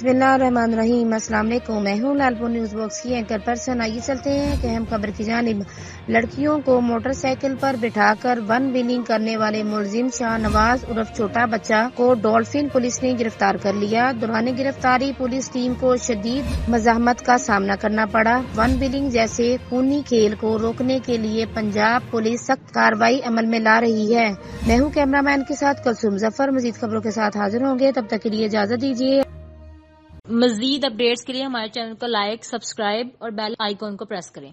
अस्सलाम वालेकुम मैं हूँ लालपुर न्यूज़ बॉक्स की एंकर पर्सन। आइए चलते हैं कि हम खबर की जानब। लड़कियों को मोटरसाइकिल पर बिठाकर वन बिलिंग करने वाले मुलजिम शाह नवाज़ उर्फ़ छोटा बच्चा को डॉल्फिन पुलिस ने गिरफ़्तार कर लिया। दौरान गिरफ्तारी पुलिस टीम को शदीद मजामत का सामना करना पड़ा। वन बिलिंग जैसे खूनी खेल को रोकने के लिए पंजाब पुलिस सख्त कार्रवाई अमल में ला रही है। मैं हूँ कैमरामैन के साथ कलसुम ज़फ़र। मजीद खबरों के साथ हाजिर होंगे। तब तक के लिए इजाज़त दीजिए। मजीद अपडेट्स के लिए हमारे चैनल को लाइक, सब्सक्राइब और बेल आइकॉन को प्रेस करें।